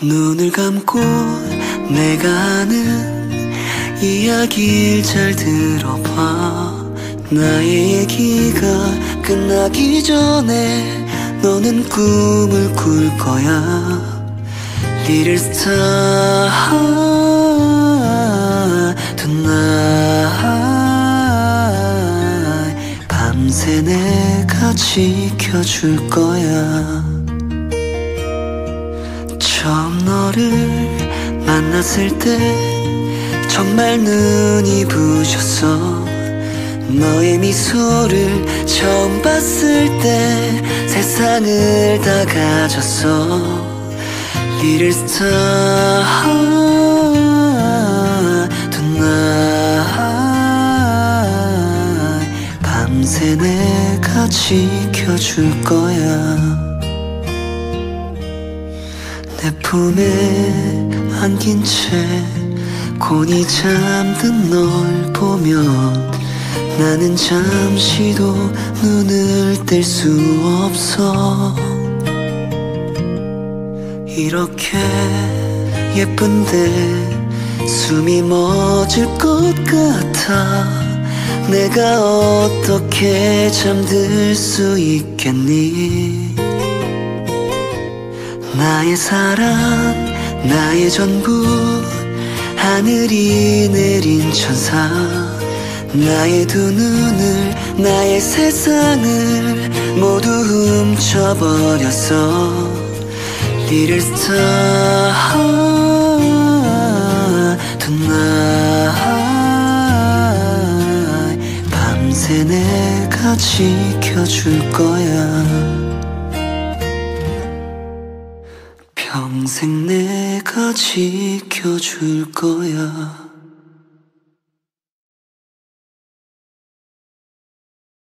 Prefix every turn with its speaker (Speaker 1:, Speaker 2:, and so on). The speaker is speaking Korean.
Speaker 1: 눈을 감고 내가 아는 이야기를 잘 들어봐. 나의 얘기가 끝나기 전에 너는 꿈을 꿀 거야. Little star tonight 밤새 내가 지켜줄 거야 너를 만났을 때 정말 눈이 부셨어. 너의 미소를 처음 봤을 때 세상을 다 가졌어. Little star tonight 밤새 내가 지켜줄 거야 내 품에 안긴 채 곤히 잠든 널 보면 나는 잠시도 눈을 뗄 수 없어. 이렇게 예쁜데 숨이 멎을 것 같아. 내가 어떻게 잠들 수 있겠니 나의 사랑 나의 전부 하늘이 내린 천사 나의 두 눈을 나의 세상을 모두 훔쳐버렸어. Little star tonight 밤새 내가 지켜줄 거야 평생 내가 지켜줄 거야